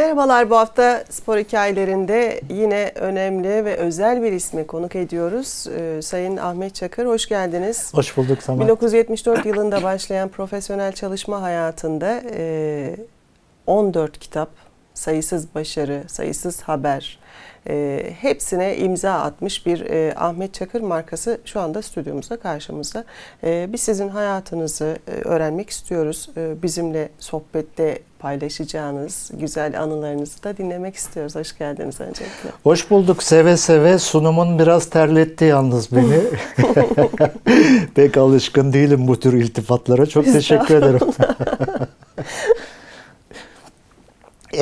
Merhabalar bu hafta spor hikayelerinde yine önemli ve özel bir ismi konuk ediyoruz. Ee, Sayın Ahmet Çakır hoş geldiniz. Hoş bulduk Samat. 1974 yılında başlayan profesyonel çalışma hayatında e, 14 kitap, sayısız başarı, sayısız haber, e, hepsine imza atmış bir e, Ahmet Çakır markası şu anda stüdyomuzda karşımızda. E, biz sizin hayatınızı e, öğrenmek istiyoruz. E, bizimle sohbette paylaşacağınız güzel anılarınızı da dinlemek istiyoruz. Hoş geldiniz öncelikle. Hoş bulduk. Seve seve sunumun biraz terletti yalnız beni. Pek alışkın değilim bu tür iltifatlara. Çok teşekkür ederim. 5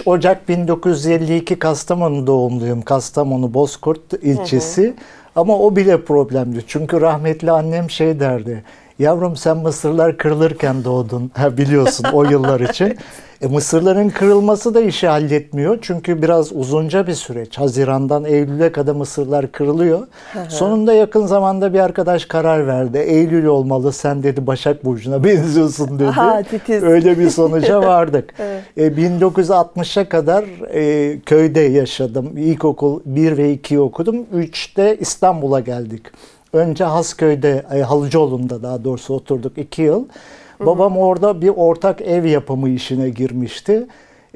ee, Ocak 1952 Kastamonu doğumluyum. Kastamonu Bozkurt ilçesi. Hı hı. Ama o bile problemdi. Çünkü rahmetli annem şey derdi. Yavrum sen mısırlar kırılırken doğdun. Ha biliyorsun o yıllar için. E, mısırların kırılması da işi halletmiyor. Çünkü biraz uzunca bir süreç. Haziran'dan Eylül'e kadar mısırlar kırılıyor. Sonunda yakın zamanda bir arkadaş karar verdi. Eylül olmalı sen dedi Başak Burcu'na benziyorsun dedi. Aha, Öyle bir sonuca vardık. evet. e, 1960'a kadar e, köyde yaşadım. İlkokul 1 ve 2 okudum. 3'te İstanbul'a geldik. Önce Hasköy'de, e, Halıcıoğlu'nda daha doğrusu oturduk 2 yıl. Babam orada bir ortak ev yapımı işine girmişti.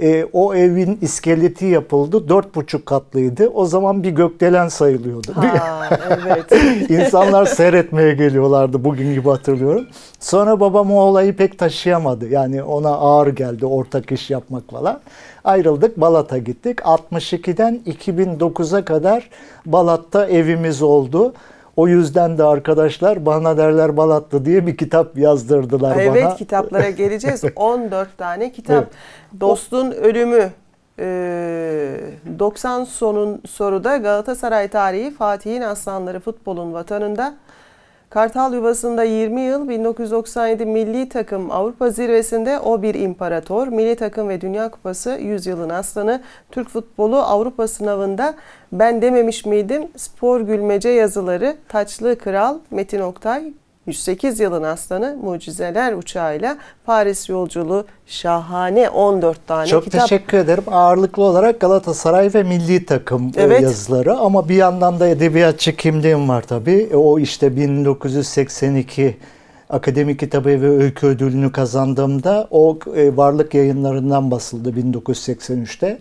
E, o evin iskeleti yapıldı. Dört buçuk katlıydı. O zaman bir gökdelen sayılıyordu. Ha, evet. İnsanlar seyretmeye geliyorlardı. Bugün gibi hatırlıyorum. Sonra babam o olayı pek taşıyamadı. Yani ona ağır geldi ortak iş yapmak falan. Ayrıldık Balat'a gittik. 62'den 2009'a kadar Balat'ta evimiz oldu. O yüzden de arkadaşlar bana derler Balatlı diye bir kitap yazdırdılar evet, bana. Evet kitaplara geleceğiz. 14 tane kitap. Evet. Dostun Ölümü. 90 sonun soruda Galatasaray tarihi Fatih'in Aslanları futbolun vatanında Kartal Yuvası'nda 20 yıl, 1997 milli takım Avrupa zirvesinde o bir imparator, milli takım ve Dünya Kupası 100 yılın aslanı, Türk futbolu Avrupa sınavında ben dememiş miydim? Spor gülmece yazıları, Taçlı Kral, Metin Oktay, 108 yılın aslanı Mucizeler Uçağı'yla Paris yolculuğu şahane 14 tane Çok kitap. Çok teşekkür ederim. Ağırlıklı olarak Galatasaray ve milli takım e, evet. yazıları ama bir yandan da edebiyatçı kimliğim var tabii. E, o işte 1982 Akademi Kitabı ve Öykü Ödülünü kazandığımda o e, varlık yayınlarından basıldı 1983'te.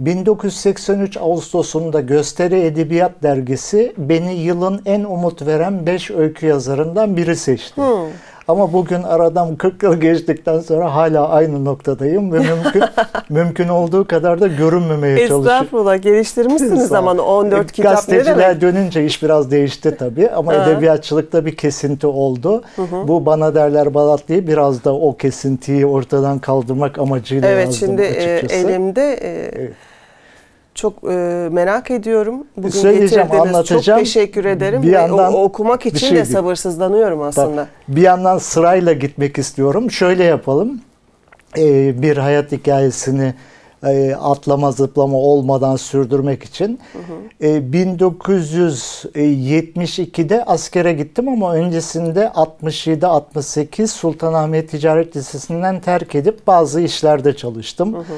1983 Ağustos'unda Gösteri Edebiyat Dergisi beni yılın en umut veren 5 öykü yazarından biri seçti. Hmm. Ama bugün aradan 40 yıl geçtikten sonra hala aynı noktadayım ve mümkün mümkün olduğu kadar da görünmemeye çalışıyorum. Estağfurullah geliştirmişsiniz zaman 14 e, kitap Gazeteciler ne demek? dönünce iş biraz değişti tabii ama ha. edebiyatçılıkta bir kesinti oldu. Hı hı. Bu bana derler Balat diye biraz da o kesintiyi ortadan kaldırmak amacıyla evet, yazdım açıkçası. Evet şimdi elimde e, evet. Çok e, merak ediyorum. Bugün Söyleyeceğim, anlatacağım. Çok teşekkür ederim. Bir yandan, o, okumak için şey de sabırsızlanıyorum aslında. Bak, bir yandan sırayla gitmek istiyorum. Şöyle yapalım. Ee, bir hayat hikayesini e, atlama zıplama olmadan sürdürmek için. Hı hı. E, 1972'de askere gittim ama öncesinde 67-68 Sultanahmet Ticaret Lisesi'nden terk edip bazı işlerde çalıştım. Hı hı.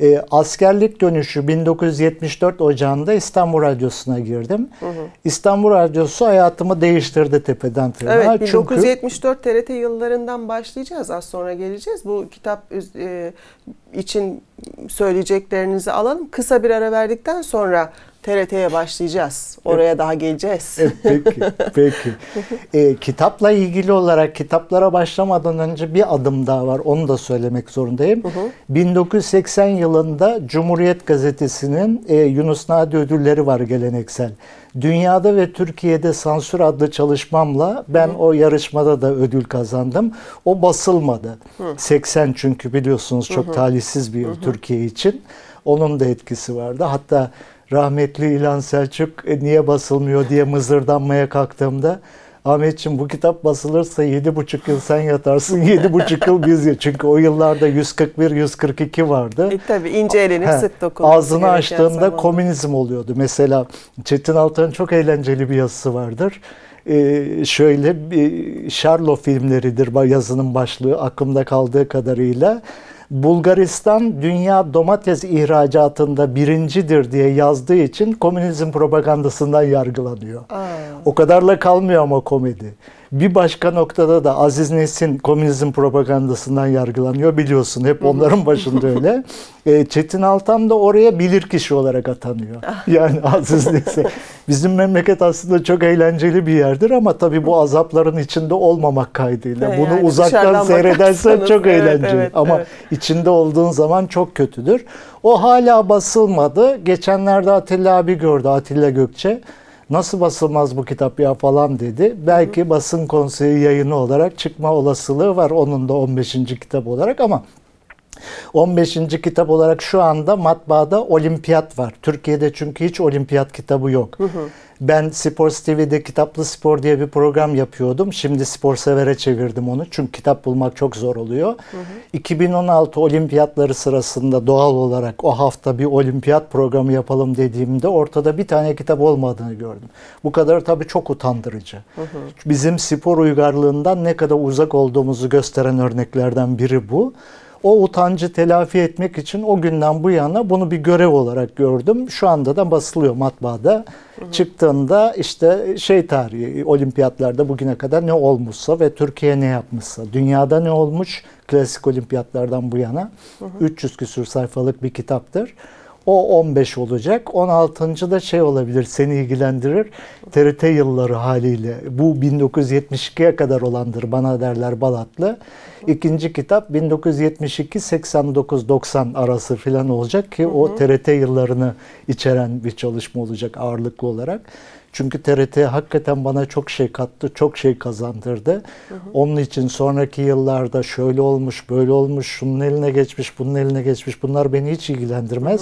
E, askerlik dönüşü 1974 Ocağı'nda İstanbul Radyosu'na girdim. Hı hı. İstanbul Radyosu hayatımı değiştirdi tepeden tırnağa. Evet 1974 Çünkü... TRT yıllarından başlayacağız az sonra geleceğiz. Bu kitap e, için söyleyeceklerinizi alalım. Kısa bir ara verdikten sonra TRT'ye başlayacağız. Oraya evet. daha geleceğiz. Evet, peki, peki. e, kitapla ilgili olarak kitaplara başlamadan önce bir adım daha var. Onu da söylemek zorundayım. Hı hı. 1980 yılında Cumhuriyet Gazetesi'nin e, Yunus Nadi ödülleri var geleneksel. Dünyada ve Türkiye'de sansür adlı çalışmamla ben hı o yarışmada da ödül kazandım. O basılmadı. Hı. 80 çünkü biliyorsunuz çok hı talihsiz bir yıl hı. Türkiye için. Onun da etkisi vardı. Hatta rahmetli İlhan Selçuk e, niye basılmıyor diye mızırdanmaya kalktığımda Ahmetciğim bu kitap basılırsa yedi buçuk yıl sen yatarsın, yedi buçuk yıl biz ya. Çünkü o yıllarda 141, 142 vardı. E tabi ince elenip sık dokunması Ağzını açtığında zamanda. komünizm oluyordu. Mesela Çetin Altan'ın çok eğlenceli bir yazısı vardır. Ee, şöyle bir Şarlo filmleridir yazının başlığı aklımda kaldığı kadarıyla. Bulgaristan dünya domates ihracatında birincidir diye yazdığı için komünizm propagandasından yargılanıyor. Aa. O kadarla kalmıyor ama komedi. Bir başka noktada da Aziz Nesin komünizm propagandasından yargılanıyor biliyorsun. Hep onların başında öyle. E, Çetin Altan da oraya bilirkişi olarak atanıyor. Yani Aziz Nesin. Bizim memleket aslında çok eğlenceli bir yerdir ama tabii bu azapların içinde olmamak kaydıyla. Ve Bunu yani uzaktan seyredersen çok evet, eğlenceli. evet, ama evet. içinde olduğun zaman çok kötüdür. O hala basılmadı. Geçenlerde Atilla abi gördü, Atilla Gökçe. Nasıl basılmaz bu kitap ya falan dedi. Belki basın konseyi yayını olarak çıkma olasılığı var onun da 15. kitap olarak ama 15. kitap olarak şu anda matbaada olimpiyat var. Türkiye'de çünkü hiç olimpiyat kitabı yok. Ben Spor TV'de Kitaplı Spor diye bir program yapıyordum. Şimdi spor severe çevirdim onu. Çünkü kitap bulmak çok zor oluyor. 2016 olimpiyatları sırasında doğal olarak o hafta bir olimpiyat programı yapalım dediğimde ortada bir tane kitap olmadığını gördüm. Bu kadar tabii çok utandırıcı. Bizim spor uygarlığından ne kadar uzak olduğumuzu gösteren örneklerden biri bu. O utancı telafi etmek için o günden bu yana bunu bir görev olarak gördüm. Şu anda da basılıyor matbaada. Çıktığında işte şey tarihi olimpiyatlarda bugüne kadar ne olmuşsa ve Türkiye ne yapmışsa, dünyada ne olmuş klasik olimpiyatlardan bu yana 300 küsür sayfalık bir kitaptır. O 15 olacak. 16. da şey olabilir, seni ilgilendirir. TRT yılları haliyle. Bu 1972'ye kadar olandır bana derler Balatlı. İkinci kitap 1972-89-90 arası falan olacak ki o TRT yıllarını içeren bir çalışma olacak ağırlıklı olarak. Çünkü TRT hakikaten bana çok şey kattı, çok şey kazandırdı. Onun için sonraki yıllarda şöyle olmuş, böyle olmuş, şunun eline geçmiş, bunun eline geçmiş. Bunlar beni hiç ilgilendirmez.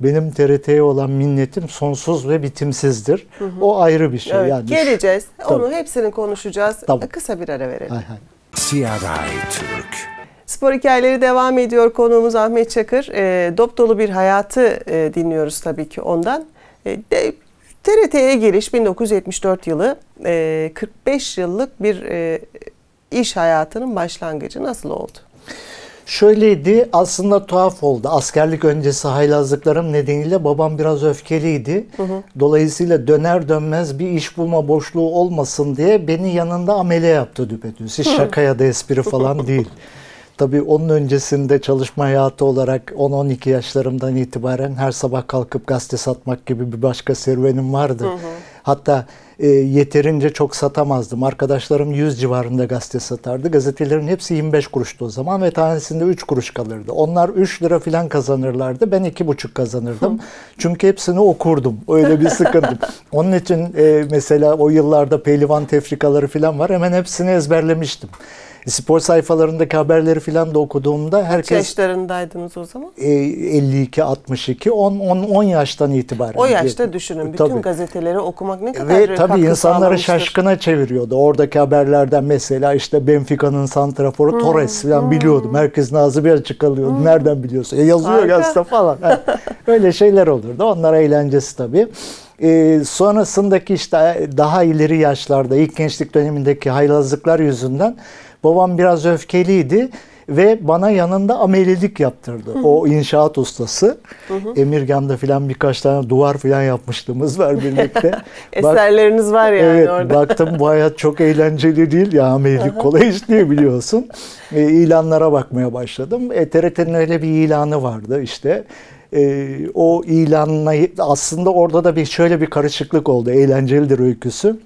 Benim TRT'ye olan minnetim sonsuz ve bitimsizdir. O ayrı bir şey. Evet, yani. geleceğiz. Onu Tabii. hepsini konuşacağız. Tamam. Kısa bir ara verelim. Hay hay. CRI Türk. Spor hikayeleri devam ediyor. Konuğumuz Ahmet Çakır. E, dop dolu bir hayatı e, dinliyoruz tabii ki ondan. E, de, TRT'ye giriş 1974 yılı. E, 45 yıllık bir e, iş hayatının başlangıcı nasıl oldu? Şöyleydi aslında tuhaf oldu. Askerlik öncesi haylazlıklarım nedeniyle babam biraz öfkeliydi. Dolayısıyla döner dönmez bir iş bulma boşluğu olmasın diye beni yanında amele yaptı düpedüz. Hiç şaka ya da espri falan değil. Tabii onun öncesinde çalışma hayatı olarak 10-12 yaşlarımdan itibaren her sabah kalkıp gazete satmak gibi bir başka serüvenim vardı. Hatta e, yeterince çok satamazdım. Arkadaşlarım 100 civarında gazete satardı. Gazetelerin hepsi 25 kuruştu o zaman ve tanesinde 3 kuruş kalırdı. Onlar 3 lira falan kazanırlardı. Ben 2,5 kazanırdım. Çünkü hepsini okurdum. Öyle bir sıkıntım. Onun için e, mesela o yıllarda pehlivan tefrikaları falan var. Hemen hepsini ezberlemiştim. Spor sayfalarındaki haberleri falan da okuduğumda herkes yaşlarındaydınız o zaman? e, 52 62 10 10 10 yaştan itibaren. O yaşta düşünün. Bütün Tabii. gazeteleri okumak ne kadar Ve tabii insanları sağlamıştır. şaşkına çeviriyordu. Oradaki haberlerden mesela işte Benfica'nın santraforu Torres falan biliyordum. Herkesin ağzı bir açık kalıyordu. Nereden biliyorsun? E yazıyor Harika. gazete falan. Öyle şeyler olurdu. Onlar eğlencesi tabii. Ee, sonrasındaki işte daha ileri yaşlarda ilk gençlik dönemindeki haylazlıklar yüzünden babam biraz öfkeliydi ve bana yanında amelilik yaptırdı. O inşaat ustası. Emirgan'da filan birkaç tane duvar filan yapmışlığımız var birlikte. Bak- Eserleriniz var yani evet, orada. baktım bu hayat çok eğlenceli değil ya amelilik kolay iş değil biliyorsun. E, ilanlara bakmaya başladım. E, TRT'nin öyle bir ilanı vardı işte. E, o ilanla aslında orada da bir şöyle bir karışıklık oldu. Eğlencelidir öyküsü.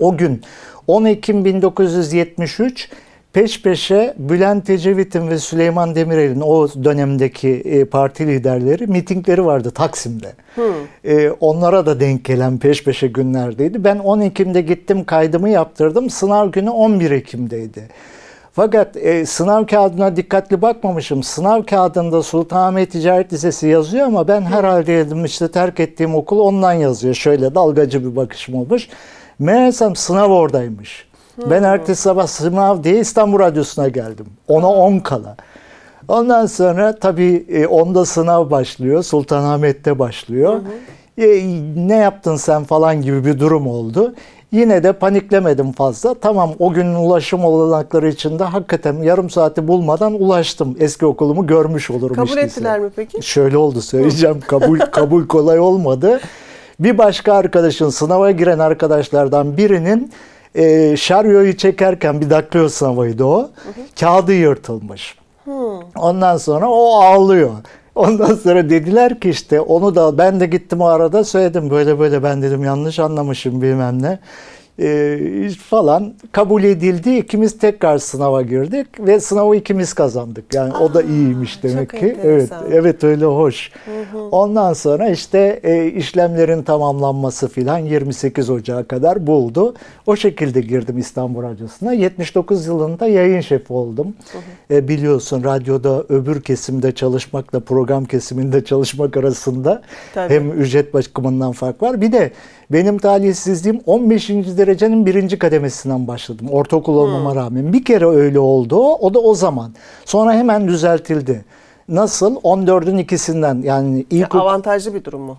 O gün 10 Ekim 1973 peş peşe Bülent Ecevit'in ve Süleyman Demirel'in o dönemdeki e, parti liderleri mitingleri vardı Taksim'de. E, onlara da denk gelen peş peşe günlerdeydi. Ben 10 Ekim'de gittim kaydımı yaptırdım. Sınav günü 11 Ekim'deydi. Fakat e, sınav kağıdına dikkatli bakmamışım. Sınav kağıdında Sultanahmet Ticaret Lisesi yazıyor ama ben herhalde dedim işte terk ettiğim okul ondan yazıyor. Şöyle dalgacı bir bakışım olmuş. Meğersem sınav oradaymış. Ben ertesi sabah sınav diye İstanbul Radyosu'na geldim. Ona 10 kala. Ondan sonra tabii e, onda sınav başlıyor. Sultanahmet'te başlıyor. E, ne yaptın sen falan gibi bir durum oldu. Yine de paniklemedim fazla. Tamam o günün ulaşım olanakları içinde hakikaten yarım saati bulmadan ulaştım. Eski okulumu görmüş olurum Kabul işte. ettiler mi peki? Şöyle oldu söyleyeceğim. kabul kabul kolay olmadı. Bir başka arkadaşın sınava giren arkadaşlardan birinin e, şaryoyu çekerken bir daklio sınavıydı o. Kağıdı yırtılmış. Ondan sonra o ağlıyor. Ondan sonra dediler ki işte onu da ben de gittim o arada söyledim böyle böyle ben dedim yanlış anlamışım bilmem ne. Ee, falan kabul edildi. İkimiz tekrar sınava girdik ve sınavı ikimiz kazandık. Yani o da iyiymiş demek ki. Evet, enteresan. evet öyle hoş. Ondan sonra işte e, işlemlerin tamamlanması filan 28 Ocağı kadar buldu. O şekilde girdim İstanbul Radyosu'na. 79 yılında yayın şefi oldum. E, biliyorsun radyoda öbür kesimde çalışmakla program kesiminde çalışmak arasında Tabii. hem ücret bakımından fark var. Bir de benim talihsizliğim 15. derecenin birinci kademesinden başladım. Ortaokul olmama rağmen. Bir kere öyle oldu. O da o zaman. Sonra hemen düzeltildi. Nasıl? 14'ün ikisinden yani ilk Avantajlı bir durum mu?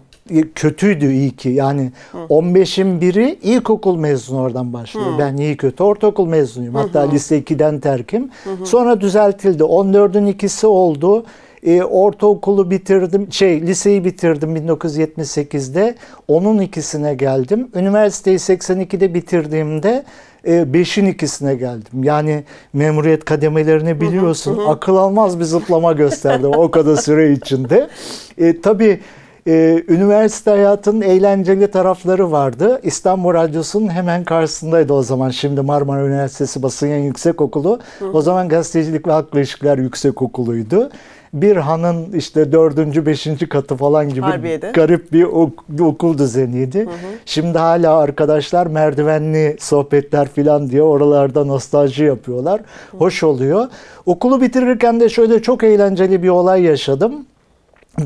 kötüydü iyi ki. Yani 15'in biri ilkokul mezunu oradan başlıyor. Ben iyi kötü ortaokul mezunuyum. Hatta lise 2'den terkim. Sonra düzeltildi. 14'ün ikisi oldu. E, ortaokulu bitirdim, şey liseyi bitirdim 1978'de. Onun ikisine geldim. Üniversiteyi 82'de bitirdiğimde 5'in ikisine geldim. Yani memuriyet kademelerini biliyorsun. Akıl almaz bir zıplama gösterdim o kadar süre içinde. E, tabii ee, üniversite hayatının eğlenceli tarafları vardı. İstanbul Radyosu'nun hemen karşısındaydı o zaman. Şimdi Marmara Üniversitesi Basın Yayın Yüksekokulu. O zaman Gazetecilik ve Halkla İlişkiler Yüksekokuluydu. Bir hanın işte dördüncü, beşinci katı falan gibi Harbiye'de. garip bir ok- okul düzeniydi. Şimdi hala arkadaşlar merdivenli sohbetler falan diye oralarda nostalji yapıyorlar. Hoş oluyor. Okulu bitirirken de şöyle çok eğlenceli bir olay yaşadım.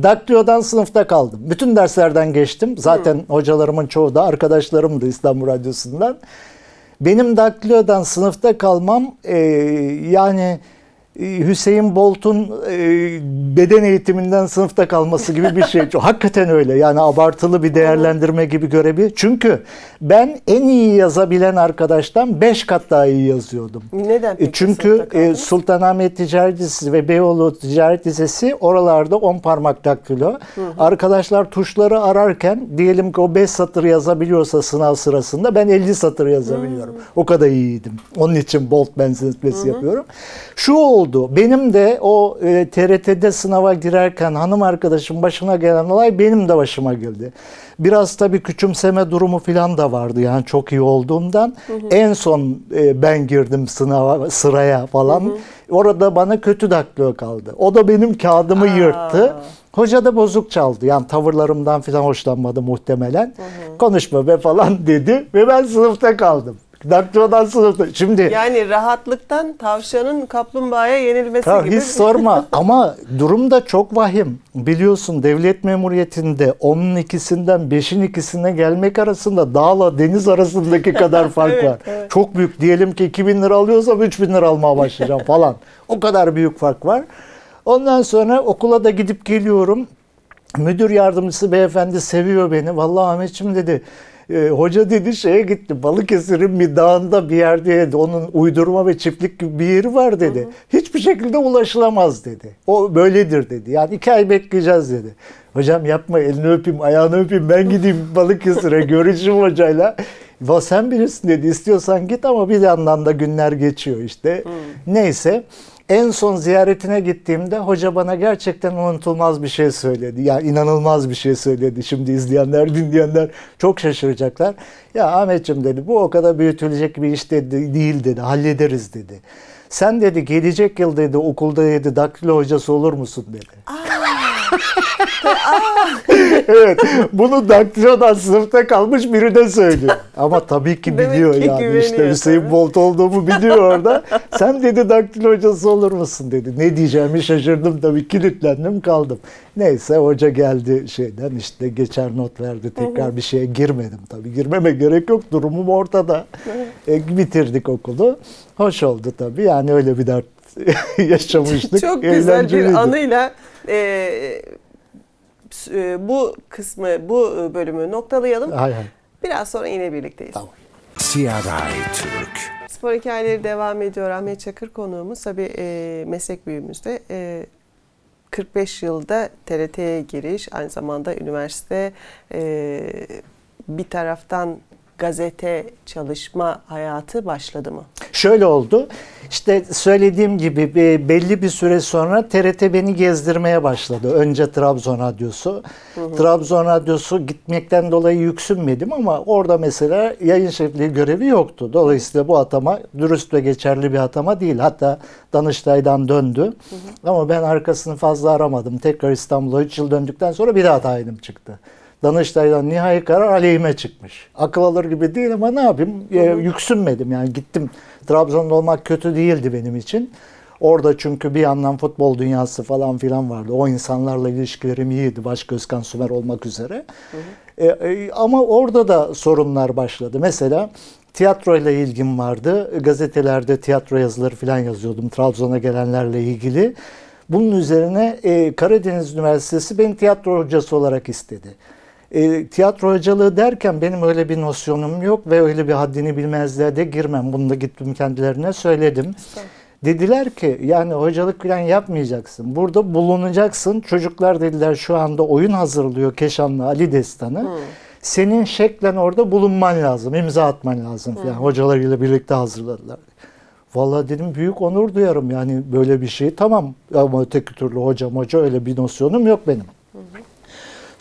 Daklio'dan sınıfta kaldım. Bütün derslerden geçtim. Zaten hocalarımın çoğu da arkadaşlarımdı İstanbul Radyosu'ndan. Benim Daklio'dan sınıfta kalmam e, yani Hüseyin Bolt'un e, beden eğitiminden sınıfta kalması gibi bir şey. Hakikaten öyle. Yani abartılı bir değerlendirme gibi görebilir. Çünkü ben en iyi yazabilen arkadaştan 5 kat daha iyi yazıyordum. Neden peki E, Çünkü sınıfta e? Sultanahmet Ticaret Lisesi ve Beyoğlu Ticaret Lisesi oralarda 10 parmak daktilo. Arkadaşlar tuşları ararken diyelim ki o 5 satır yazabiliyorsa sınav sırasında ben 50 satır yazabiliyorum. O kadar iyiydim. Onun için bolt benzetmesi yapıyorum. Şu oldu. Benim de o e, TRT'de sınava girerken hanım arkadaşım başına gelen olay benim de başıma geldi. Biraz tabii küçümseme durumu falan da vardı yani çok iyi olduğumdan. En son e, ben girdim sınava sıraya falan. Orada bana kötü daktilo kaldı. O da benim kağıdımı Aa. yırttı. Hoca da bozuk çaldı. Yani tavırlarımdan falan hoşlanmadı muhtemelen. Konuşma be falan dedi ve ben sınıfta kaldım. Daktilodan sınıfta. Şimdi Yani rahatlıktan tavşanın kaplumbağaya yenilmesi ya gibi. hiç sorma ama durum da çok vahim. Biliyorsun devlet memuriyetinde onun ikisinden beşin ikisine gelmek arasında dağla deniz arasındaki kadar fark Evet, var. evet. Çok büyük. Diyelim ki 2000 lira alıyorsam 3000 lira almaya başlayacağım falan. O kadar büyük fark var. Ondan sonra okula da gidip geliyorum. Müdür yardımcısı beyefendi seviyor beni. Vallahi Ahmetciğim dedi. "E, hoca dedi şeye gitti. Balıkesir'in bir dağında bir yerde onun uydurma ve çiftlik gibi bir yeri var dedi. Hiçbir şekilde ulaşılamaz dedi. O böyledir dedi. Yani iki ay bekleyeceğiz dedi. Hocam yapma elini öpeyim, ayağını öpeyim. Ben gideyim Balıkesir'e görüşeyim hocayla. Va sen bilirsin dedi. İstiyorsan git ama bir yandan da günler geçiyor işte. Neyse. En son ziyaretine gittiğimde hoca bana gerçekten unutulmaz bir şey söyledi. Yani inanılmaz bir şey söyledi. Şimdi izleyenler, dinleyenler çok şaşıracaklar. Ya Ahmetciğim dedi bu o kadar büyütülecek bir iş dedi, değil dedi. Hallederiz dedi. Sen dedi gelecek yıl dedi okulda dedi daktilo hocası olur musun dedi. evet. Bunu daktilodan sınıfta kalmış biri de söylüyor. Ama tabii ki Demek biliyor ki yani. işte Hüseyin tabii. Bolt olduğumu biliyor orada. Sen dedi daktilo hocası olur musun dedi. Ne diyeceğimi şaşırdım tabii. Kilitlendim kaldım. Neyse hoca geldi şeyden işte geçer not verdi. Tekrar bir şeye girmedim tabii. Girmeme gerek yok. Durumum ortada. E, bitirdik okulu. Hoş oldu tabii. Yani öyle bir dert yaşamıştık. Çok güzel bir anıyla e, e, bu kısmı, bu bölümü noktalayalım. Hay hay. Biraz sonra yine birlikteyiz. Tamam. CRI Türk. Spor hikayeleri devam ediyor. Ahmet Çakır konuğumuz. Tabii e, meslek büyüğümüzde e, 45 yılda TRT'ye giriş, aynı zamanda üniversite e, bir taraftan gazete çalışma hayatı başladı mı? Şöyle oldu. İşte söylediğim gibi bir- belli bir süre sonra TRT beni gezdirmeye başladı. Önce Trabzon Radyosu. Trabzon Radyosu gitmekten dolayı yüksünmedim ama orada mesela yayın şefliği görevi yoktu. Dolayısıyla bu atama dürüst ve geçerli bir atama değil. Hatta Danıştay'dan döndü. Ama ben arkasını fazla aramadım. Tekrar İstanbul'a 3 yıl döndükten sonra bir daha tayinim çıktı. Danıştay'dan nihai karar aleyhime çıkmış. Akıl alır gibi değil ama ne yapayım? E, yüksünmedim yani gittim. Trabzon'da olmak kötü değildi benim için. Orada çünkü bir yandan futbol dünyası falan filan vardı. O insanlarla ilişkilerim iyiydi. Başka Özkan Sümer olmak üzere. E, e, ama orada da sorunlar başladı. Mesela tiyatroyla ilgim vardı. Gazetelerde tiyatro yazıları falan yazıyordum. Trabzon'a gelenlerle ilgili. Bunun üzerine e, Karadeniz Üniversitesi beni tiyatro hocası olarak istedi. E, tiyatro hocalığı derken benim öyle bir nosyonum yok ve öyle bir haddini bilmezliğe de girmem. Bunu da gittim kendilerine söyledim. Dediler ki yani hocalık falan yapmayacaksın. Burada bulunacaksın. Çocuklar dediler şu anda oyun hazırlıyor Keşanlı Ali Destanı. Senin şeklen orada bulunman lazım. imza atman lazım falan. Hocalarıyla birlikte hazırladılar. Vallahi dedim büyük onur duyarım yani böyle bir şey. Tamam ama öteki türlü hocam hoca öyle bir nosyonum yok benim.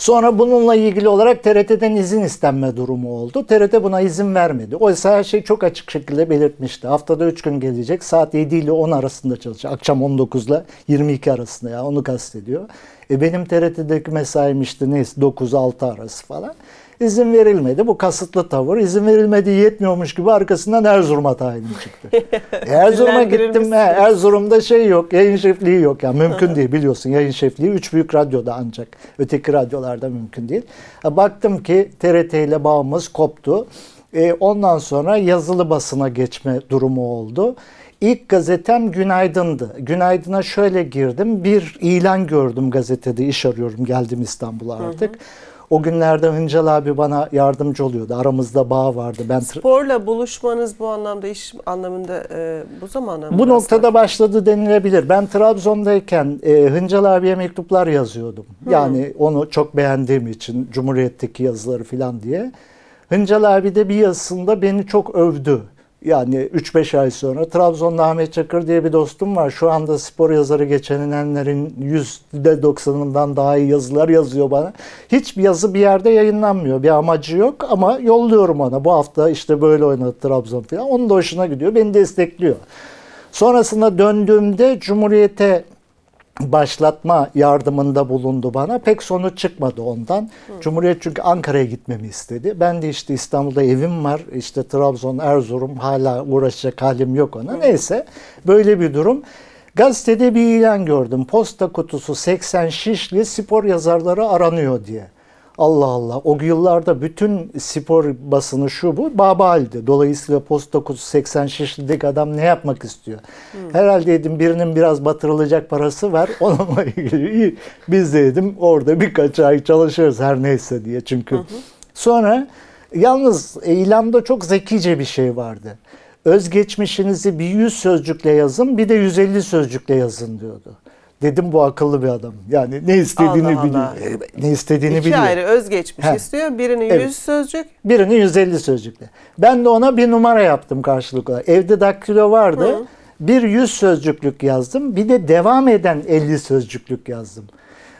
Sonra bununla ilgili olarak TRT'den izin istenme durumu oldu. TRT buna izin vermedi. Oysa her şey çok açık şekilde belirtmişti. Haftada 3 gün gelecek. Saat 7 ile 10 arasında çalışacak. Akşam 19 ile 22 arasında ya onu kastediyor. E benim TRT'deki mesaim işte neyse 9-6 arası falan. İzin verilmedi. Bu kasıtlı tavır. İzin verilmediği yetmiyormuş gibi arkasından Erzurum'a tayinim çıktı. Erzurum'a gittim. He. Erzurum'da şey yok, yayın şefliği yok. Yani mümkün değil biliyorsun. Yayın şefliği üç büyük radyoda ancak. Öteki radyolarda mümkün değil. Baktım ki TRT ile bağımız koptu. E, ondan sonra yazılı basına geçme durumu oldu. İlk gazetem Günaydın'dı. Günaydın'a şöyle girdim. Bir ilan gördüm gazetede. iş arıyorum. Geldim İstanbul'a artık. O günlerde Hıncal abi bana yardımcı oluyordu. Aramızda bağ vardı. Ben Sporla buluşmanız bu anlamda iş anlamında e, bu zamana mı Bu noktada başladı denilebilir. Ben Trabzon'dayken e, Hıncal abiye mektuplar yazıyordum. Yani onu çok beğendiğim için Cumhuriyet'teki yazıları falan diye. Hıncal abi de bir yazısında beni çok övdü. Yani 3-5 ay sonra Trabzon'da Ahmet Çakır diye bir dostum var. Şu anda spor yazarı geçenenlerin %90'ından daha iyi yazılar yazıyor bana. Hiçbir yazı bir yerde yayınlanmıyor. Bir amacı yok ama yolluyorum ona. Bu hafta işte böyle oynadı Trabzon falan. Onun da hoşuna gidiyor. Beni destekliyor. Sonrasında döndüğümde Cumhuriyet'e başlatma yardımında bulundu bana. Pek sonuç çıkmadı ondan. Cumhuriyet çünkü Ankara'ya gitmemi istedi. Ben de işte İstanbul'da evim var. İşte Trabzon, Erzurum hala uğraşacak halim yok ona. Neyse böyle bir durum. Gazetede bir ilan gördüm. Posta kutusu 80 şişli spor yazarları aranıyor diye. Allah Allah. O yıllarda bütün spor basını şu bu baba halde. Dolayısıyla posta kutusu 80 şişlilik adam ne yapmak istiyor? Herhalde dedim birinin biraz batırılacak parası var. Onunla ilgili iyi. Biz de dedim orada birkaç ay çalışırız her neyse diye. Çünkü sonra yalnız ilanda çok zekice bir şey vardı. Özgeçmişinizi bir 100 sözcükle yazın bir de 150 sözcükle yazın diyordu. Dedim bu akıllı bir adam. Yani ne istediğini Allah biliyor. Allah. E, Ne istediğini İki biliyor. ayrı özgeçmiş He. istiyor. Birini Evet. 100 sözcük. Birini 150 sözcükle. Ben de ona bir numara yaptım karşılık olarak. Evde daktilo vardı. Bir 100 sözcüklük yazdım. Bir de devam eden 50 sözcüklük yazdım.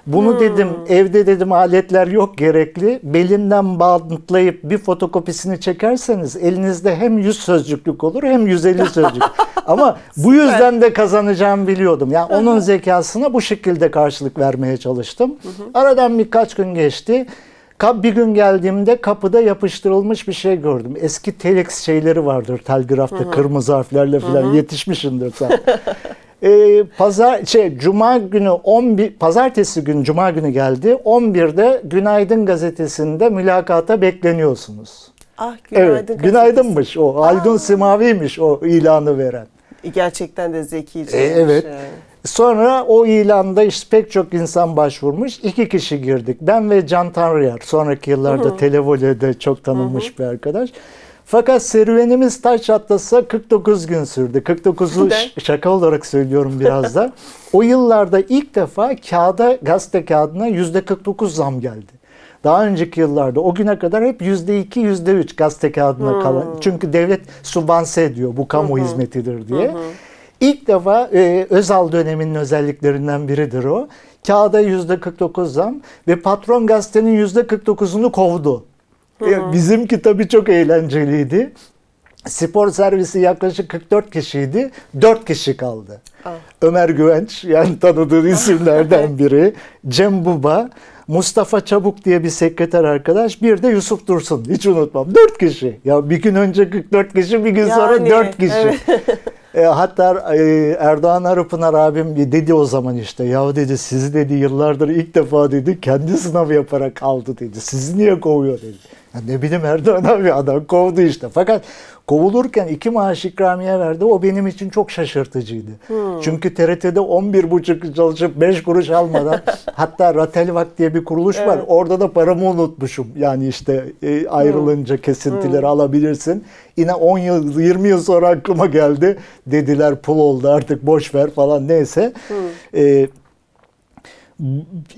Bunu dedim evde dedim aletler yok gerekli. Belinden bantlayıp bir fotokopisini çekerseniz elinizde hem 100 sözcüklük olur hem 150 sözcük. Ama bu yüzden de kazanacağımı biliyordum. Yani onun zekasına bu şekilde karşılık vermeye çalıştım. Aradan birkaç gün geçti. Bir gün geldiğimde kapıda yapıştırılmış bir şey gördüm. Eski telex şeyleri vardır telgrafta kırmızı harflerle falan yetişmişindir sen. Ee, pazar şey cuma günü 11 pazartesi gün cuma günü geldi. 11'de Günaydın gazetesinde mülakata bekleniyorsunuz. Ah günaydın. evet, gazetesi. günaydınmış o. Haldun Simavi'ymiş o ilanı veren. Gerçekten de zekice. E, evet. Yani. Sonra o ilanda işte pek çok insan başvurmuş. İki kişi girdik. Ben ve Can Tanrıyer. Sonraki yıllarda Televole'de çok tanınmış bir arkadaş. Fakat serüvenimiz taş atlasa 49 gün sürdü. 49'u Neden? ş- şaka olarak söylüyorum biraz da. O yıllarda ilk defa kağıda, gazete kağıdına %49 zam geldi. Daha önceki yıllarda o güne kadar hep %2, %3 gazete kağıdına kalan. Çünkü devlet subvanse ediyor bu kamu hizmetidir diye. İlk defa e, Özal döneminin özelliklerinden biridir o. Kağıda %49 zam ve patron gazetenin %49'unu kovdu. E, Bizimki tabii çok eğlenceliydi. Spor servisi yaklaşık 44 kişiydi. 4 kişi kaldı. Ömer Güvenç yani tanıdığın isimlerden biri. Cem Buba, Mustafa Çabuk diye bir sekreter arkadaş. Bir de Yusuf Dursun. Hiç unutmam. 4 kişi. Ya bir gün önce 44 kişi, bir gün sonra Yani, 4 kişi. evet. E, hatta e, Erdoğan Arıpınar abim dedi o zaman işte ya dedi sizi dedi yıllardır ilk defa dedi kendi sınav yaparak aldı dedi. Sizi niye kovuyor dedi. Ya ne bileyim Erdoğan abi adam kovdu işte. Fakat kovulurken iki maaş ikramiye verdi. O benim için çok şaşırtıcıydı. Çünkü TRT'de 11 buçuk çalışıp 5 kuruş almadan hatta Ratelvak diye bir kuruluş var. Orada da paramı unutmuşum. Yani işte e, ayrılınca kesintileri alabilirsin. Yine 10 yıl 20 yıl sonra aklıma geldi. Dediler pul oldu artık boş ver falan neyse. E,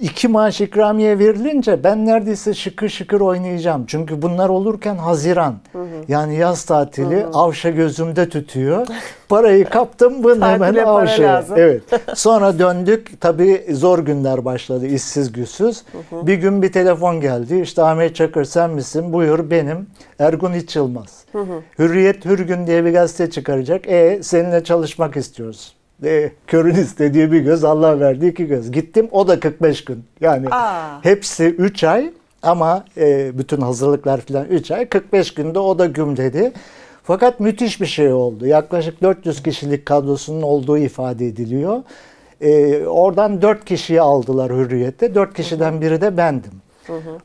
iki maaş ikramiye verilince ben neredeyse şıkır şıkır oynayacağım. Çünkü bunlar olurken Haziran. Yani yaz tatili avşa gözümde tütüyor. Parayı kaptım bunu hemen lazım. Evet. Sonra döndük. Tabii zor günler başladı. işsiz güçsüz. Bir gün bir telefon geldi. İşte Ahmet Çakır sen misin? Buyur benim. Ergun İç Yılmaz. Hürriyet Hürgün diye bir gazete çıkaracak. E seninle çalışmak istiyoruz. E, körün istediği bir göz, Allah verdiği iki göz. Gittim o da 45 gün. Yani Aa. hepsi 3 ay ama e, bütün hazırlıklar falan 3 ay. 45 günde o da güm dedi. Fakat müthiş bir şey oldu. Yaklaşık 400 kişilik kadrosunun olduğu ifade ediliyor. E, oradan 4 kişiyi aldılar hürriyette. 4 kişiden biri de bendim.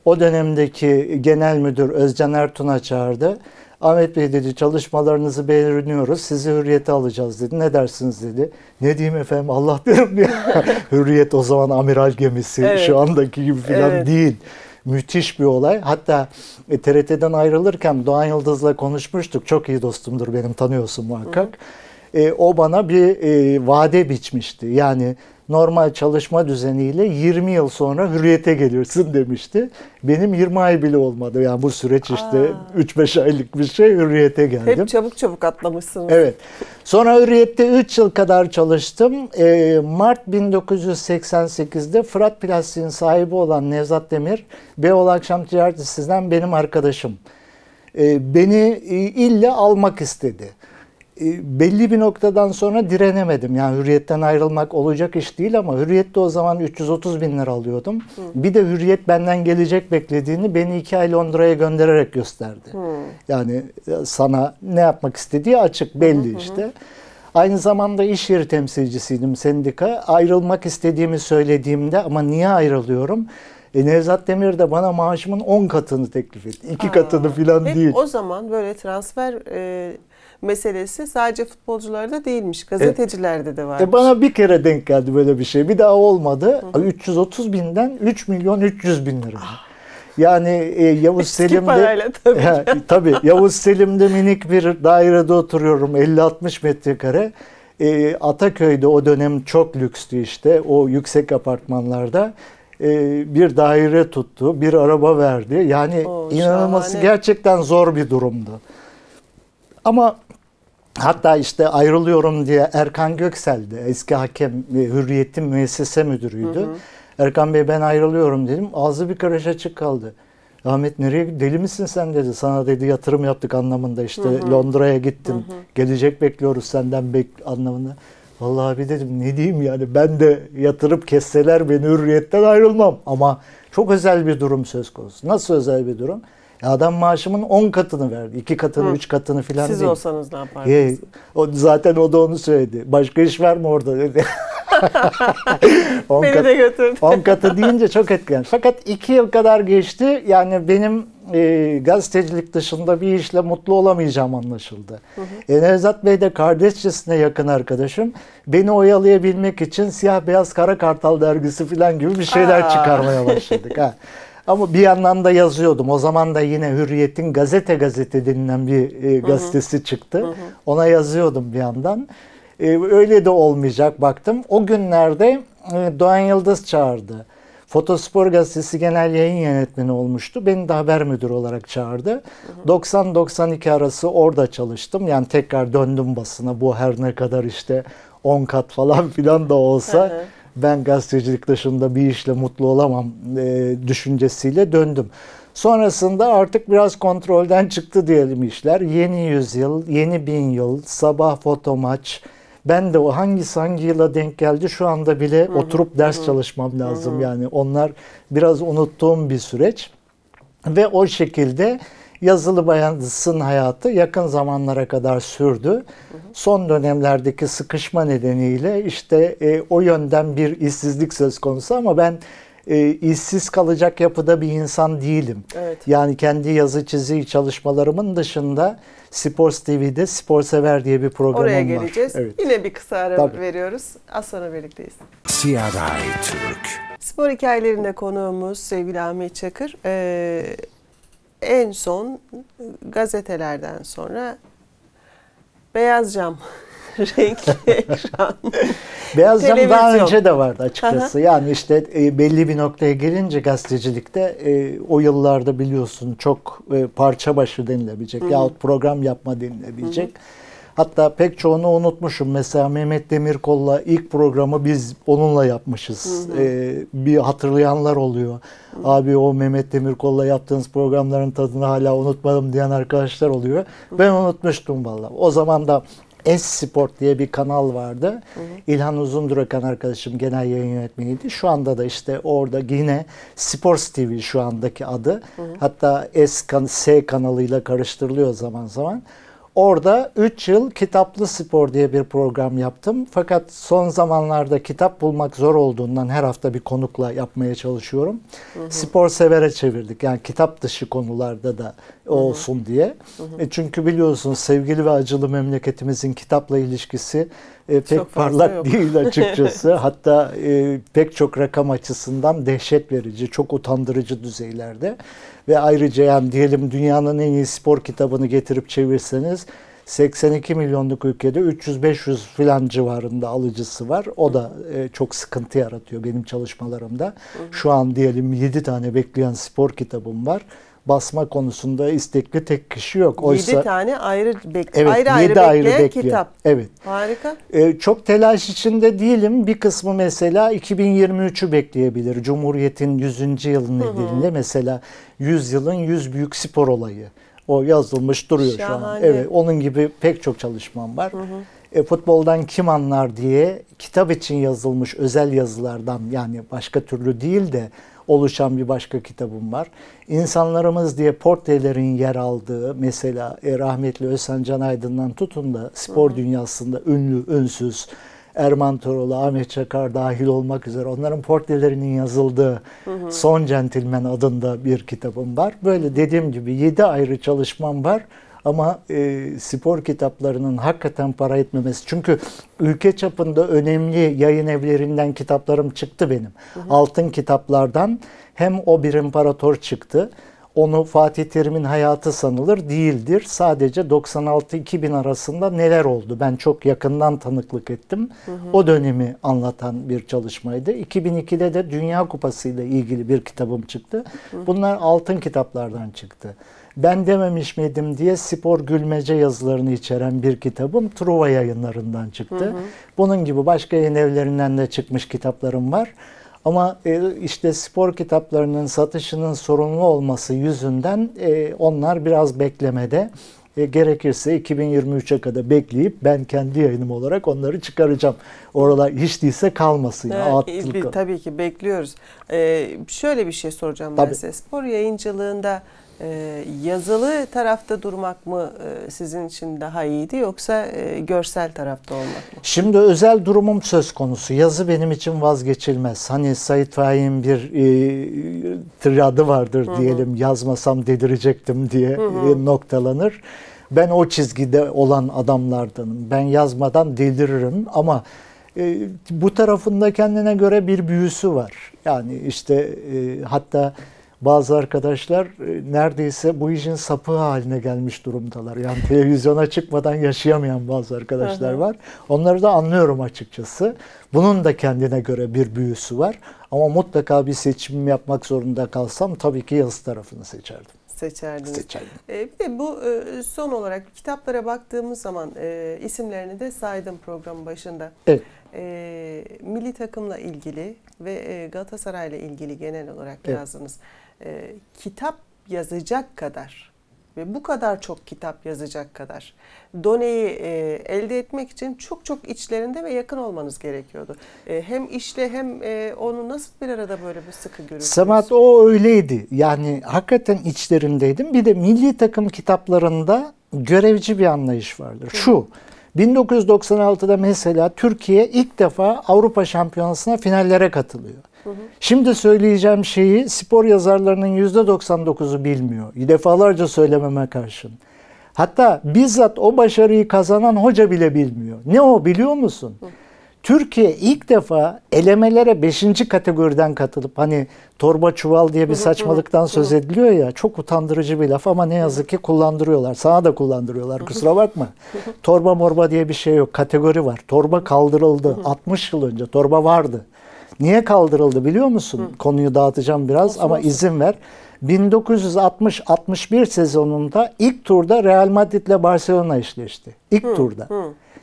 O dönemdeki genel müdür Özcan Ertun'a çağırdı. Ahmet Bey dedi çalışmalarınızı beğeniyoruz. Sizi hürriyete alacağız dedi. Ne dersiniz dedi. Ne diyeyim efendim Allah derim ya. Hürriyet o zaman amiral gemisi. Evet. Şu andaki gibi falan Evet. değil. Müthiş bir olay. Hatta e, TRT'den ayrılırken Doğan Yıldız'la konuşmuştuk. Çok iyi dostumdur benim tanıyorsun muhakkak. E, o bana bir e, vade biçmişti. Yani normal çalışma düzeniyle 20 yıl sonra hürriyete gelirsin demişti. Benim 20 ay bile olmadı. Yani bu süreç işte 3-5 aylık bir şey hürriyete geldim. Hep çabuk çabuk atlamışsınız. Evet. Sonra Hürriyet'te 3 yıl kadar çalıştım. Ee, Mart 1988'de Fırat Plastik'in sahibi olan Nevzat Demir, Beyoğlu Akşam Ticaret Lisesi'nden benim arkadaşım. Ee, beni e, ille almak istedi. E, belli bir noktadan sonra direnemedim. Yani hürriyetten ayrılmak olacak iş değil ama hürriyette o zaman 330 bin lira alıyordum. Bir de hürriyet benden gelecek beklediğini beni iki ay Londra'ya göndererek gösterdi. Yani e, sana ne yapmak istediği açık belli işte. Aynı zamanda iş yeri temsilcisiydim sendika. Ayrılmak istediğimi söylediğimde ama niye ayrılıyorum? E, Nevzat Demir de bana maaşımın 10 katını teklif etti. 2 katını falan Hep değil. o zaman böyle transfer e, meselesi sadece futbolcularda değilmiş. Gazetecilerde de var. E bana bir kere denk geldi böyle bir şey. Bir daha olmadı. 330 binden 3 milyon 300 bin lira. Yani e, Yavuz Eski Selim'de parayla tabii. Ha, tabii Yavuz Selim'de minik bir dairede oturuyorum 50-60 metrekare. E, Ataköy'de o dönem çok lükstü işte o yüksek apartmanlarda. E, bir daire tuttu, bir araba verdi. Yani Oo, inanılması şahane. gerçekten zor bir durumdu. Ama Hatta işte ayrılıyorum diye Erkan Göksel de eski hakem e, Hürriyet'in müessese müdürüydü. Erkan Bey ben ayrılıyorum dedim. Ağzı bir karış açık kaldı. Ahmet nereye deli misin sen dedi. Sana dedi yatırım yaptık anlamında işte Londra'ya gittin. Gelecek bekliyoruz senden bek anlamında. Vallahi abi dedim ne diyeyim yani ben de yatırıp kesseler beni hürriyetten ayrılmam. Ama çok özel bir durum söz konusu. Nasıl özel bir durum? Adam maaşımın 10 katını verdi. 2 katını, 3 katını filan Siz değil. olsanız ne Ye, yapardınız? o, zaten o da onu söyledi. Başka iş var mı orada dedi. on, Beni kat, de götürdü. 10 katı deyince çok etkilendim. Fakat 2 yıl kadar geçti. Yani benim e, gazetecilik dışında bir işle mutlu olamayacağım anlaşıldı. E, Nevzat Bey de kardeşçesine yakın arkadaşım. Beni oyalayabilmek için Siyah Beyaz Kara Kartal dergisi falan gibi bir şeyler Aa. çıkarmaya başladık. ha. Ama bir yandan da yazıyordum. O zaman da yine Hürriyet'in Gazete Gazete denilen bir e, gazetesi çıktı. Ona yazıyordum bir yandan. E, öyle de olmayacak baktım. O günlerde e, Doğan Yıldız çağırdı. Fotospor Gazetesi Genel Yayın Yönetmeni olmuştu. Beni de haber müdürü olarak çağırdı. 90-92 arası orada çalıştım. Yani tekrar döndüm basına. Bu her ne kadar işte 10 kat falan filan da olsa Hı hı. Ben gazetecilik dışında bir işle mutlu olamam e, düşüncesiyle döndüm. Sonrasında artık biraz kontrolden çıktı diyelim işler. Yeni yüzyıl, yeni bin yıl, sabah foto maç. Ben de o hangisi hangi yıla denk geldi şu anda bile oturup ders çalışmam lazım. Yani onlar biraz unuttuğum bir süreç. Ve o şekilde yazılı bayansın hayatı yakın zamanlara kadar sürdü. Son dönemlerdeki sıkışma nedeniyle işte e, o yönden bir işsizlik söz konusu ama ben e, işsiz kalacak yapıda bir insan değilim. Evet. Yani kendi yazı çizi çalışmalarımın dışında Sports TV'de Spor Sever diye bir programım Oraya var. geleceğiz. Evet. Yine bir kısa ara Tabii. veriyoruz. Az sonra birlikteyiz. CRI Türk. Spor hikayelerinde konuğumuz sevgili Ahmet Çakır. Ee, en son gazetelerden sonra beyaz cam renkli ekran. Beyaz cam daha önce de vardı açıkçası. Yani işte e, belli bir noktaya gelince gazetecilikte e, o yıllarda biliyorsun çok e, parça başı denilebilecek yahut program yapma denilebilecek. Hatta pek çoğunu unutmuşum. Mesela Mehmet Demirkol'la ilk programı biz onunla yapmışız. E, bir hatırlayanlar oluyor. Abi o Mehmet Demirkol'la yaptığınız programların tadını hala unutmadım diyen arkadaşlar oluyor. Ben unutmuştum vallahi. O zaman da S Sport diye bir kanal vardı. İlhan Uzundurakan arkadaşım genel yayın yönetmeniydi. Şu anda da işte orada yine Sports TV şu andaki adı. Hatta S kan S kanalıyla karıştırılıyor zaman zaman. Orada 3 yıl Kitaplı Spor diye bir program yaptım. Fakat son zamanlarda kitap bulmak zor olduğundan her hafta bir konukla yapmaya çalışıyorum. Spor severe çevirdik. Yani kitap dışı konularda da olsun diye. E çünkü biliyorsunuz sevgili ve acılı memleketimizin kitapla ilişkisi e, pek parlak yok. değil açıkçası. Hatta e, pek çok rakam açısından dehşet verici, çok utandırıcı düzeylerde. Ve ayrıca yani diyelim dünyanın en iyi spor kitabını getirip çevirseniz 82 milyonluk ülkede 300-500 filan civarında alıcısı var. O da e, çok sıkıntı yaratıyor benim çalışmalarımda. Şu an diyelim 7 tane bekleyen spor kitabım var. Basma konusunda istekli tek kişi yok. Oysa 7 tane ayrı bek evet, ayrı ayrı bekleyen ayrı bekliyor. kitap. Evet. Harika. Ee, çok telaş içinde değilim. Bir kısmı mesela 2023'ü bekleyebilir. Cumhuriyet'in 100. yılı nedeniyle mesela 100 yılın 100 büyük spor olayı. O yazılmış duruyor şu an. Şahane. Evet, onun gibi pek çok çalışmam var. E, futboldan kim anlar diye kitap için yazılmış özel yazılardan yani başka türlü değil de oluşan bir başka kitabım var. İnsanlarımız diye portrelerin yer aldığı mesela e, rahmetli Özhan Can Aydın'dan tutun da spor dünyasında ünlü, ünsüz Erman Toroğlu, Ahmet Çakar dahil olmak üzere onların portrelerinin yazıldığı Son Centilmen adında bir kitabım var. Böyle dediğim gibi 7 ayrı çalışmam var. Ama e, spor kitaplarının hakikaten para etmemesi. Çünkü ülke çapında önemli yayın evlerinden kitaplarım çıktı benim. Altın kitaplardan hem o bir imparator çıktı. Onu Fatih Terim'in hayatı sanılır değildir. Sadece 96-2000 arasında neler oldu? Ben çok yakından tanıklık ettim. O dönemi anlatan bir çalışmaydı. 2002'de de Dünya Kupası ile ilgili bir kitabım çıktı. Bunlar altın kitaplardan çıktı. Ben dememiş miydim diye spor gülmece yazılarını içeren bir kitabım Truva yayınlarından çıktı. Bunun gibi başka yayın evlerinden de çıkmış kitaplarım var. Ama e, işte spor kitaplarının satışının sorunlu olması yüzünden e, onlar biraz beklemede. E, gerekirse 2023'e kadar bekleyip ben kendi yayınım olarak onları çıkaracağım. Oralar hiç değilse kalmasın. Evet, tabii ki bekliyoruz. Ee, şöyle bir şey soracağım ben Tabii. size. Spor yayıncılığında Ee, yazılı tarafta durmak mı e, sizin için daha iyiydi yoksa e, görsel tarafta olmak mı? Şimdi özel durumum söz konusu. Yazı benim için vazgeçilmez. Hani Sait Faik'in bir e, tiradı vardır diyelim. Yazmasam delirecektim diye e, noktalanır. Ben o çizgide olan adamlardanım. Ben yazmadan deliririm ama e, bu tarafında kendine göre bir büyüsü var. Yani işte e, hatta bazı arkadaşlar e, neredeyse bu işin sapığı haline gelmiş durumdalar. Yani televizyona çıkmadan yaşayamayan bazı arkadaşlar var. Onları da anlıyorum açıkçası. Bunun da kendine göre bir büyüsü var. Ama mutlaka bir seçim yapmak zorunda kalsam tabii ki yazı tarafını seçerdim. Seçerdiniz. Seçerdim. Ee, bir de bu e, son olarak kitaplara baktığımız zaman e, isimlerini de saydım programın başında. Evet. E, milli takımla ilgili ve e, Galatasaray'la ilgili genel olarak Evet. yazdınız. E, kitap yazacak kadar ve bu kadar çok kitap yazacak kadar doneyi e, elde etmek için çok çok içlerinde ve yakın olmanız gerekiyordu. E, hem işle hem e, onu nasıl bir arada böyle bir sıkı görüyorsunuz? Samat o öyleydi. Yani hakikaten içlerindeydim. Bir de milli takım kitaplarında görevci bir anlayış vardır. Şu 1996'da mesela Türkiye ilk defa Avrupa Şampiyonası'na finallere katılıyor. Şimdi söyleyeceğim şeyi spor yazarlarının %99'u bilmiyor. Defalarca söylememe karşın. Hatta bizzat o başarıyı kazanan hoca bile bilmiyor. Ne o biliyor musun? Türkiye ilk defa elemelere 5. kategoriden katılıp hani torba çuval diye bir saçmalıktan söz ediliyor ya çok utandırıcı bir laf ama ne yazık ki kullandırıyorlar. Sana da kullandırıyorlar kusura bakma. torba morba diye bir şey yok. Kategori var. Torba kaldırıldı. 60 yıl önce torba vardı. Niye kaldırıldı biliyor musun? Konuyu dağıtacağım biraz ama izin ver. 1960-61 sezonunda ilk turda Real Madrid ile Barcelona eşleşti. İlk turda.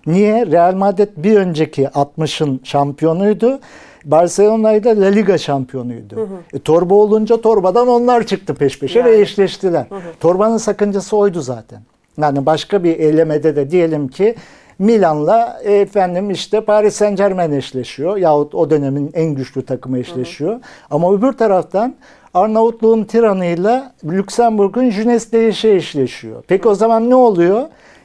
Niye? Real Madrid bir önceki 60'ın şampiyonuydu. Barcelona ile La Liga şampiyonuydu. E, torba olunca torbadan onlar çıktı peş peşe Yani. ve eşleştiler. Torbanın sakıncası oydu zaten. Yani başka bir elemede de diyelim ki Milan'la e, efendim işte Paris Saint Germain eşleşiyor yahut o dönemin en güçlü takımı eşleşiyor. Ama öbür taraftan Arnavutluğun Tiran'ıyla Lüksemburg'un Junes Değiş'e eşleşiyor. Peki o zaman ne oluyor?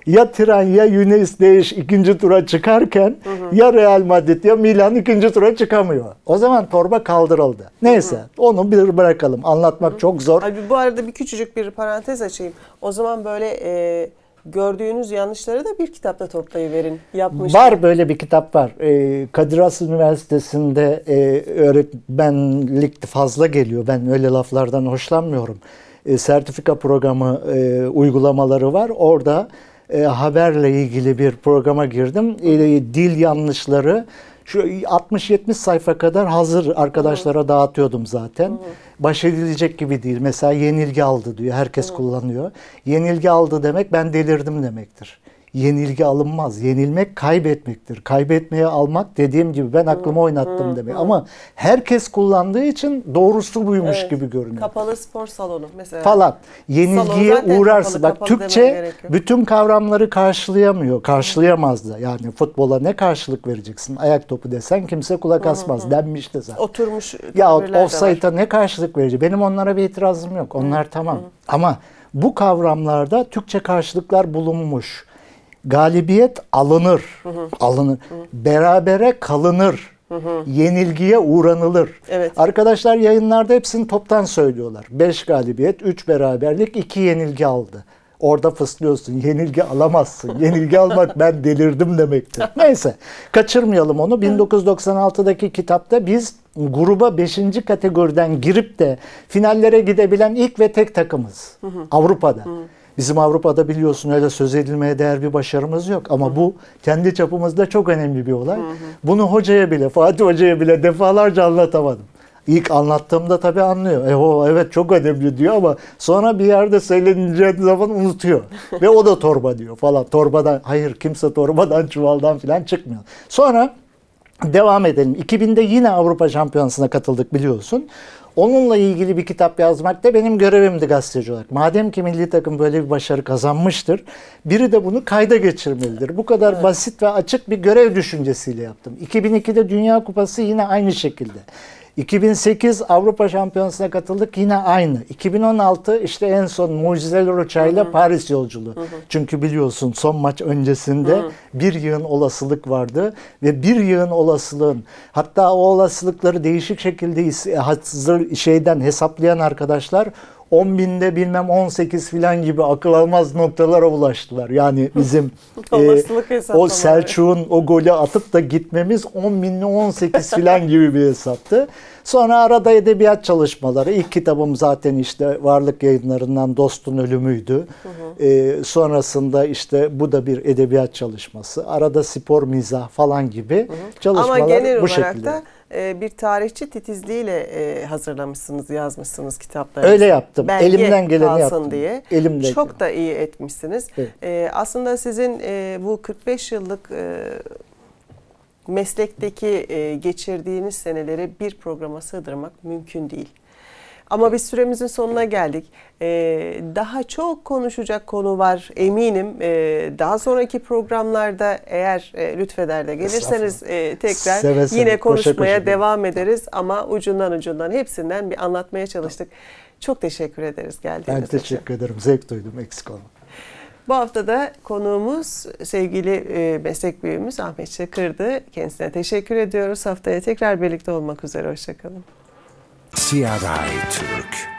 Ya Tiran ya Junes Değiş ikinci tura çıkarken ya Real Madrid ya Milan ikinci tura çıkamıyor. O zaman torba kaldırıldı. Neyse onu bir bırakalım. Anlatmak çok zor. Abi bu arada bir küçücük bir parantez açayım. O zaman böyle e, gördüğünüz yanlışları da bir kitapta toplayıverin. Yapmış. Var böyle bir kitap var. Ee, Kadir Has Üniversitesi'nde e, öğretmenlik fazla geliyor. Ben öyle laflardan hoşlanmıyorum. E, sertifika programı e, uygulamaları var. Orada e, haberle ilgili bir programa girdim. E, dil yanlışları şu 60-70 sayfa kadar hazır arkadaşlara dağıtıyordum zaten. Baş edilecek gibi değil. Mesela yenilgi aldı diyor. Herkes kullanıyor. Yenilgi aldı demek ben delirdim demektir. Yenilgi alınmaz. Yenilmek kaybetmektir. Kaybetmeye almak dediğim gibi ben aklımı oynattım demek. Ama herkes kullandığı için doğrusu buymuş Evet. gibi görünüyor Kapalı spor salonu mesela. falan. Yenilgiye zaten uğrarsın. kapalı, Bak kapalı Türkçe bütün kavramları karşılayamıyor. Karşılayamaz da. Yani futbola ne karşılık vereceksin? Ayak topu desen kimse kulak asmaz. Denmiş de zaten. Oturmuş Ya offside'a ne karşılık verecek? Benim onlara bir itirazım yok. Onlar tamam. Ama bu kavramlarda Türkçe karşılıklar bulunmuş. Galibiyet alınır. Alınır. Berabere kalınır. Yenilgiye uğranılır. Evet. Arkadaşlar yayınlarda hepsini toptan söylüyorlar. 5 galibiyet, 3 beraberlik, 2 yenilgi aldı. Orada fıslıyorsun. Yenilgi alamazsın. Yenilgi almak ben delirdim demektir. Neyse kaçırmayalım onu. 1996'daki kitapta biz gruba 5. kategoriden girip de finallere gidebilen ilk ve tek takımız. Avrupa'da. Bizim Avrupa'da biliyorsun öyle söz edilmeye değer bir başarımız yok. Ama bu kendi çapımızda çok önemli bir olay. Bunu hocaya bile, Fatih Hoca'ya bile defalarca anlatamadım. İlk anlattığımda tabii anlıyor. E o evet çok önemli diyor ama sonra bir yerde söyleneceği zaman unutuyor. Ve o da torba diyor falan. Torbadan hayır kimse torbadan çuvaldan falan çıkmıyor. Sonra devam edelim. 2000'de yine Avrupa Şampiyonası'na katıldık biliyorsun. Onunla ilgili bir kitap yazmak da benim görevimdi gazeteci olarak. Madem ki milli takım böyle bir başarı kazanmıştır, biri de bunu kayda geçirmelidir. Bu kadar basit ve açık bir görev düşüncesiyle yaptım. 2002'de Dünya Kupası yine aynı şekilde. 2008 Avrupa Şampiyonası'na katıldık yine aynı. 2016 işte en son mucizeler uçağıyla Paris yolculuğu. Çünkü biliyorsun son maç öncesinde bir yığın olasılık vardı ve bir yığın olasılığın hatta o olasılıkları değişik şekilde hazır şeyden hesaplayan arkadaşlar 10 binde bilmem 18 filan gibi akıl almaz noktalara ulaştılar. Yani bizim e, o. Selçuk'un o golü atıp da gitmemiz 10 binli 18 filan gibi bir hesaptı. Sonra arada edebiyat çalışmaları. İlk kitabım zaten işte Varlık Yayınlarından Dostun Ölümüydü. Ee, sonrasında işte bu da bir edebiyat çalışması. Arada spor, mizah falan gibi çalışmalar Ama genel bu olarak şekilde. da e, bir tarihçi titizliğiyle e, hazırlamışsınız, yazmışsınız kitapları. Öyle yaptım. Belge Elimden geleni yaptım. diye. Elimden Çok da iyi etmişsiniz. Evet. E, aslında sizin e, bu 45 yıllık e, meslekteki e, geçirdiğiniz seneleri bir programa sığdırmak mümkün değil. Ama biz süremizin sonuna geldik. E, daha çok konuşacak konu var eminim. E, daha sonraki programlarda eğer e, lütfeder de gelirseniz e, tekrar Seve seve, yine koşa konuşmaya koşa. devam ederiz. Ama ucundan ucundan hepsinden bir anlatmaya çalıştık. Çok teşekkür ederiz geldiğiniz Ben için. teşekkür ederim. Zevk duydum. Eksik olma. Bu hafta da konuğumuz sevgili e, meslek büyüğümüz Ahmet Çakır'dı. Kendisine teşekkür ediyoruz. Haftaya tekrar birlikte olmak üzere. Hoşçakalın. CRI Türk